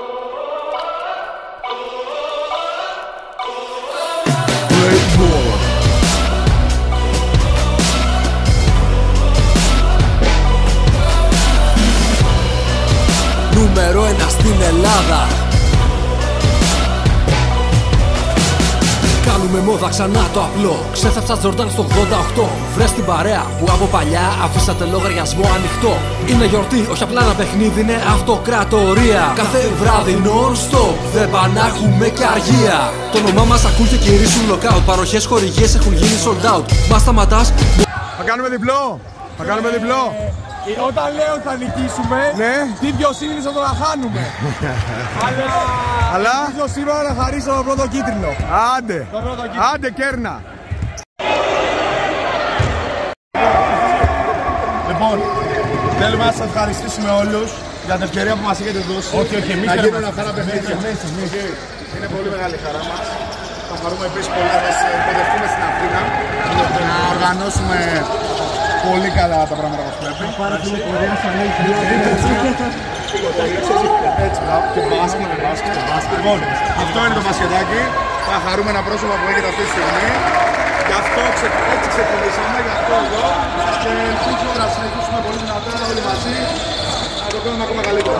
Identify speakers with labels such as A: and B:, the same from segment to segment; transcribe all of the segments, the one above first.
A: Oh, μόδα ξανά το απλό. Ξέθαψα Τζορντάν στο 88 Βρες την παρέα που από παλιά αφήσατε λογαριασμό ανοιχτό. Είναι γιορτή, όχι απλά ένα παιχνίδι, είναι αυτοκρατορία. Κάθε βράδυ non-stop, δεν πανάχουμε και αργία. Το όνομά μας ακούν και κηρύσουν lockout. Παροχές χορηγίες έχουν γίνει sold out. Μα σταματάς.
B: Θα κάνουμε διπλό! Θα κάνουμε διπλό!
C: Ε, Όταν λέω θα νικήσουμε,
B: Ναι.
C: τι πιο είναι όταν θα χάνουμε. Αλλά,
B: Αλλά;
C: ελπίζω σήμερα να χαρίσω το πρώτο κίτρινο.
B: Άντε!
C: Το πρώτο κίτρινο.
B: Άντε κέρνα!
C: Λοιπόν, θέλουμε να σας ευχαριστήσουμε όλους για την ευκαιρία που μας έχετε δώσει. Όχι, όχι, εμείς
B: Να
C: θέλουμε
B: γίνουν αυτά τα παιχνίδια. Είναι πολύ μεγάλη χαρά μας. Θα χαρούμε επίσης πολύ να σας υποδεχτούμε στην Αθήνα. Να οργανώσουμε πολύ καλά τα πράγματα όπω πρέπει. Έτσι, μπράβο. Και μπάσκετ, και μπάσκετ, και μπάσκετ. Λοιπόν, αυτό είναι το μπασκετάκι. Τα χαρούμενα πρόσωπα που έχετε αυτή τη στιγμή. Γι' αυτό ξε- έτσι ξεκινήσαμε, γι' αυτό εδώ. Και ελπίζω να συνεχίσουμε πολύ δυνατά όλοι μαζί. Να το κάνουμε ακόμα καλύτερα.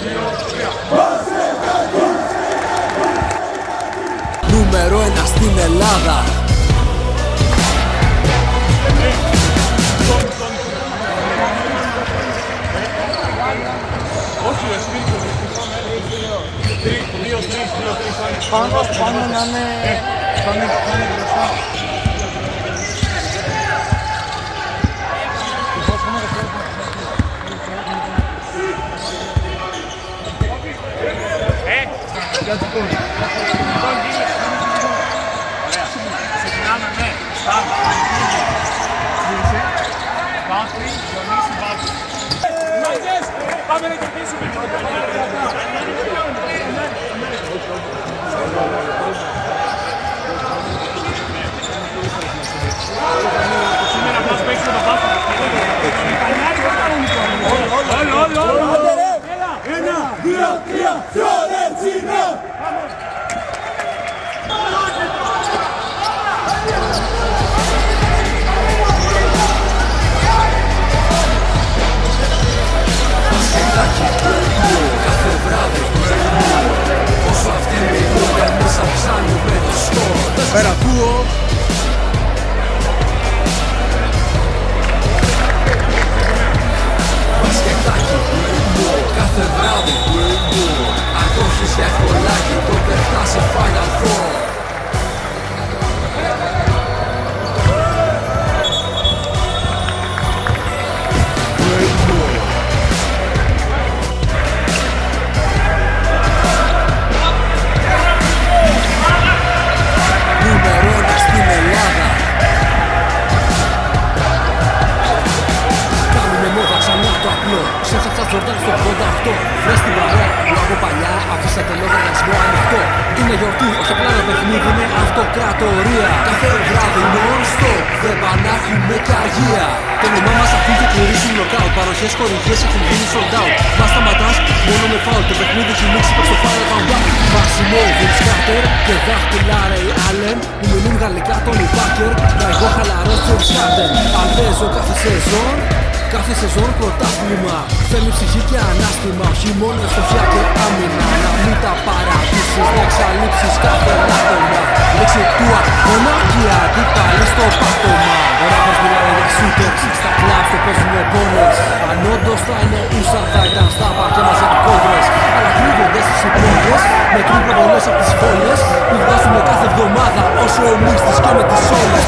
A: Νούμερο ένα στην Ελλάδα
C: Πάνω, πάνω να είναι. Πάνε, πάνε μπροστά.
D: Πάμε να κερδίσουμε. Σήμερα
A: αυτοκρατορία Κάθε βράδυ non-stop, δεν πανάχουμε και αργία Το όνομά μας ακούν και κληρίσουν lockout Παροχές χορηγίες έχουν γίνει sold out. Μας σταματάς μόνο με φάουλ Το παιχνίδι έχει λήξει προς το final countdown Μάξιμο, Vince Carter και δάχτυλα Ray Allen. Που μιλούν γαλλικά Tony Parker Μα εγώ χαλαρός James Harden Αν παίζω κάθε σεζόν Κάθε σεζόν πρωτάθλημα. Θέλει ψυχή και ανάστημα Όχι μόνο στοχεία και άμυνα. Να μην τα παρατήσεις Να εξαλείψεις κάθε λάτωμα Λέξη του αγώνα και αντίπαλοι στο πάτωμα. Ο rappers μιλάνε για shooters Στα κλαμπ το παίζουνε bonus Αν όντως θα είναι ούσαν θα ήταν στα πακιά μας για κόντρες Αλλά κρύβονται στις υπόγειες Μετρούν προβολές από τις φόλιες Που βγάζουμε κάθε εβδομάδα Όσο εμείς τις και με τις όλες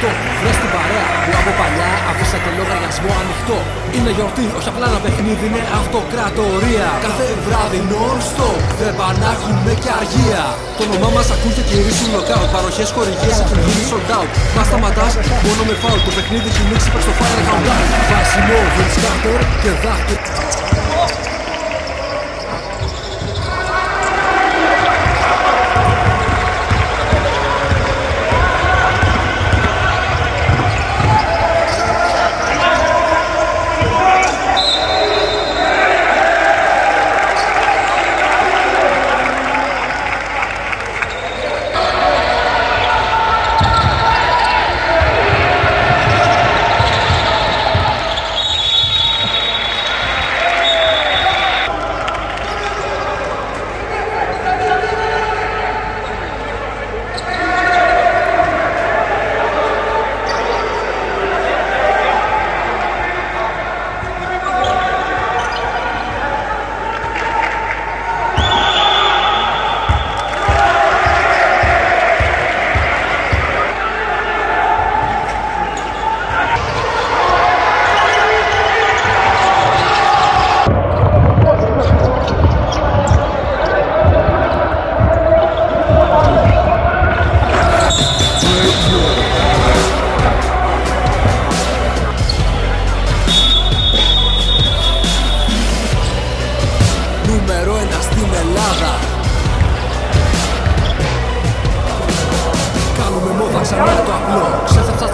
A: στο 88 Βρες την παρέα που από παλιά αφήσατε λογαριασμό ανοιχτό. Είναι γιορτή, όχι απλά ένα παιχνίδι, είναι αυτοκρατορία. Κάθε βράδυ non-stop, δεν πανάχουμε και αργία. Το όνομά μας ακούγεται και γυρίσουν νοκάουτ Παροχές, χορηγίες, έχουν γίνει sold out. Μας σταματάς μόνο με φάουλ Το παιχνίδι έχει ανοίξει, παίξ το fire countdown Βάσιμο, Vince Carter και δάχτυλο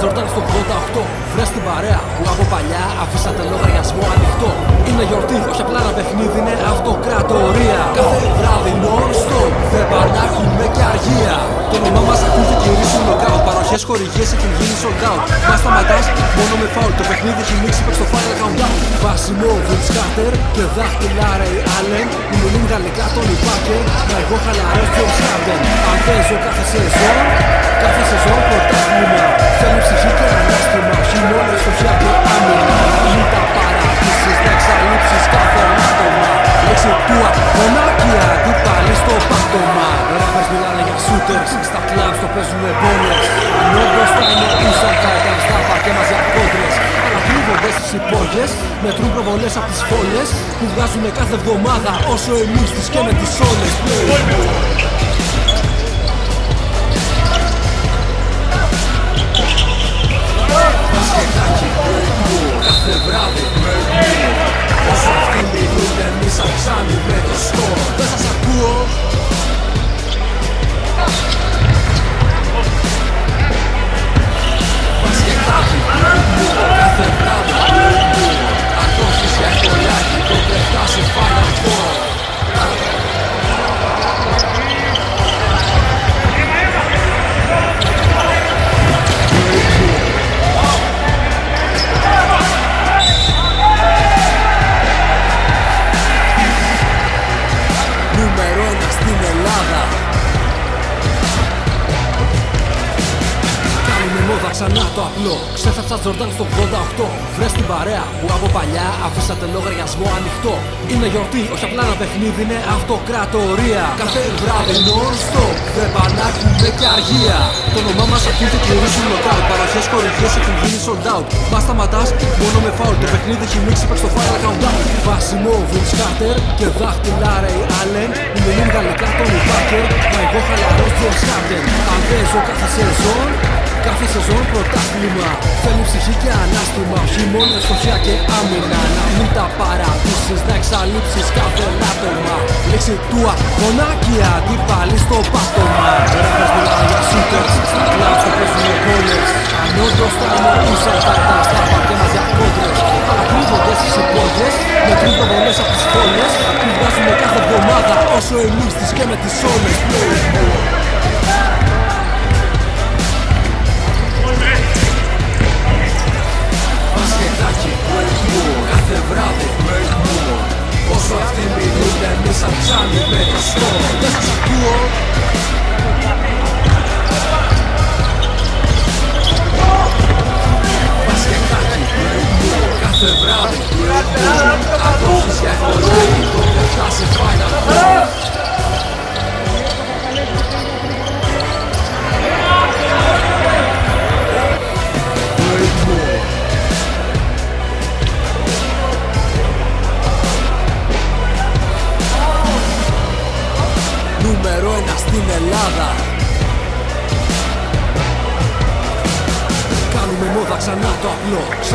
A: Ξέφτασα Τζορντάν στο 88 Βρες την παρέα που από παλιά αφήσατε λογαριασμό ανοιχτό. Είναι γιορτή, όχι απλά ένα παιχνίδι, είναι αυτοκρατορία. Κάθε βράδυ non-stop. Δεν πανάχουμε και αργία. Το όνομά μας ακούγεται και γυρίσουν νοκάουτ. Παροχές, χορηγίες έχουν γίνει sold out. Μας σταματάς μόνο με φάουλ. Το παιχνίδι έχει ανοίξει, παίξ το fire countdown. Βάσιμο, Vince Carter και δάχτυλα Ray Allen. Μιλούν γαλλικά τον Ιπάκερ Μα εγώ χαλαρός James Harden. Αν παίζω κάθε σεζόν Κάθε σεζόν πρωτάθλημα. Θέλει ψυχή και ανάστημα Χειμώνα στοχιά και άμυνα Μην τα παρατήσεις να εξαλείψεις κάθε άτομα Λέξη του αγωνάκια αντίπαλοι στο πάτωμα Rappers μιλάνε για shooters Στα clubs το παίζουνε bowlers Ενώ μπροστά είναι inside fighters Στα παρκέ μας για κόντρες Αλλά κρύβονται στις υπόγειες Μετρούν προβολές από τις φόλες Που βγάζουνε κάθε εβδομάδα Όσο εμείς τις και με τις όλες Κάθε βράδυ Όσο αυτοί μιλούν εμείς αυξάνουμε το σκορ Δεν σας ακούω ξανά το απλό Ξέφτασα Τζορντάν στο 88 Βρες την παρέα που από παλιά αφήσατε λογαριασμό ανοιχτό. Είναι γιορτή, όχι απλά ένα παιχνίδι, είναι αυτοκρατορία. Κάθε βράδυ non-stop δεν πανάχουμε και αργία. Το όνομά μας ακούγεται και γυρίσουν νοκάουτ Παροχές, χορηγίες έχουν γίνει sold out. Μα σταματάς μόνο με φάουλ. Το παιχνίδι έχει ανοίξει, παίξ το fire countdown. Βάσιμο, Vince Carter και δάχτυλα Ray Allen. Μιλούν γαλλικά τον Ιπάκερ Μα εγώ χαλαρός James Harden. Αν παίζω κάθε σεζόν Κάθε σεζόν πρωτάθλημα. Θέλει ψυχή και ανάστημα. Χειμώνα, στοχεία και άμυνα. Να μην τα παρατήσεις Να εξαλείψεις κάθε άτομα Λέξη του αγωνάκια Αντίπαλοι στο πάτωμα. Rappers μιλάνε για shooters Στα clubs το παίζουνε bowlers Αν όντως θα είναι inside fighters Στα παρκέ μας για κόντρες. Αλλά κρύβονται στις υπόγειες Μετρούν προβολές από τις φόλες Που βγάζουνε κάθε εβδομάδα Όσο εμείς τις και με τις όλες Μπασκετάκι, μιλούν εμείς αυξάνουμε το σκορ Δεν σας ακούω Μπασκετάκι, break more Κάθε βράδυ, break more Αν το έχεις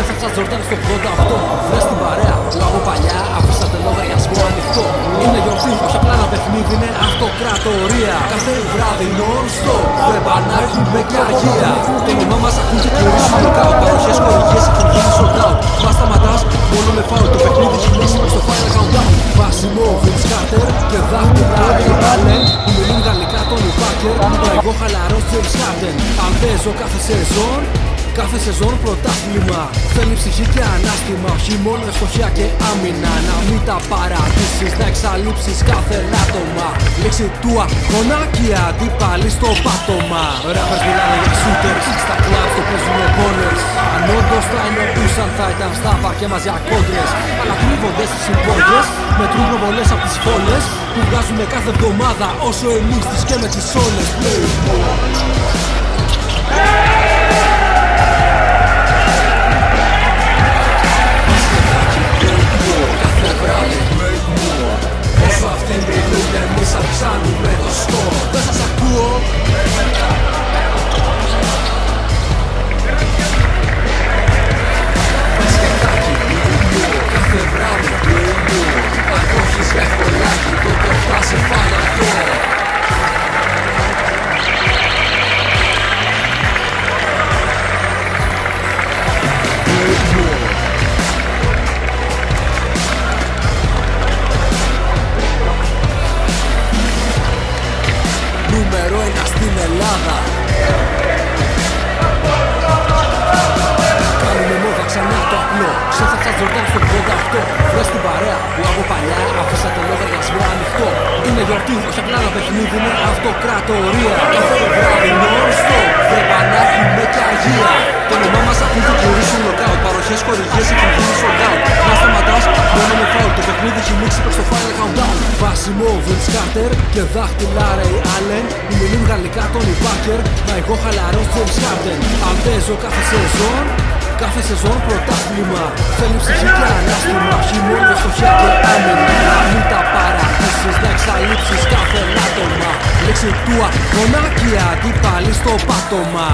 A: απλό Ξέφταξα Τζορτάν στο 88 Βρες την παρέα. Που από παλιά αφήσατε λογαριασμό ανοιχτό. Είναι γιορτή, όχι απλά ένα παιχνίδι, είναι αυτοκρατορία. Κάθε βράδυ non-stop. Βρεμπανάκι με και αγία Το όνομά μας ακούν και κλείνει σου lookout Παροχές, χορηγίες, έχουν γίνει sold out. Μας σταματάς, μόνο με φάουλ. Το παιχνίδι έχει λύσει προς το final countdown. Βάσιμο, Vince Carter και δάχτυλα. Ray Allen Που μιλούν γαλλικά τον Ιπάκερ Το εγώ χαλαρός James Harden. Αν παίζω κάθε σεζόν Κάθε σεζόν πρωτάθλημα. Θέλει ψυχή και ανάστημα. Όχι μόνο ευστοχία και άμυνα. Να μην τα παρατήσεις Να εξαλείψεις κάθε άτομα Λέξη του αγώνα και οι αντίπαλοι στο πάτωμα. Rappers μιλάνε για shooters. Στα clubs το παίζουνε ballers Αν όντως θα εννοούσαν θα ήταν στα παρκέ μας για κόντρες. Αλλά κρύβονται στις συμπόργες Μετρούν προβολές από τις φόλες Που βγάζουμε κάθε εβδομάδα Όσο εμείς τις και με τις όλες. Κάθε Ξέφταξα Τζορτάν στο 88 Βρες την παρέα που από παλιά αφήσατε λογαριασμό ανοιχτό. Είναι γιορτή, όχι απλά ένα παιχνίδι, είναι αυτοκρατορία. Κάθε βράδυ non-stop Βρεμπανάκι με και αγία. Το όνομά μας ακούν και κουρίσουν lockout Παροχές, χορηγίες, έχουν γίνει sold out Να σταματάς, μόνο με φάουλ. Το παιχνίδι έχει λήξει προς το final countdown. Βάσιμο, Vince Carter και δάχτυλα Ray Allen. Που μιλούν γαλλικά τον Ιπάκερ Μα εγώ χαλαρός James Harden. Αν παίζω κάθε σεζόν Κάθε σεζόν πρωτάθλημα. Θέλει ψυχή και ανάστημα. Όχι μόνο στοχεία και άμυνα. Να μην τα παρατήσεις Να εξαλείψεις κάθε άτομα Λέξη του αγώνα και οι αντίπαλοι στο πάτωμα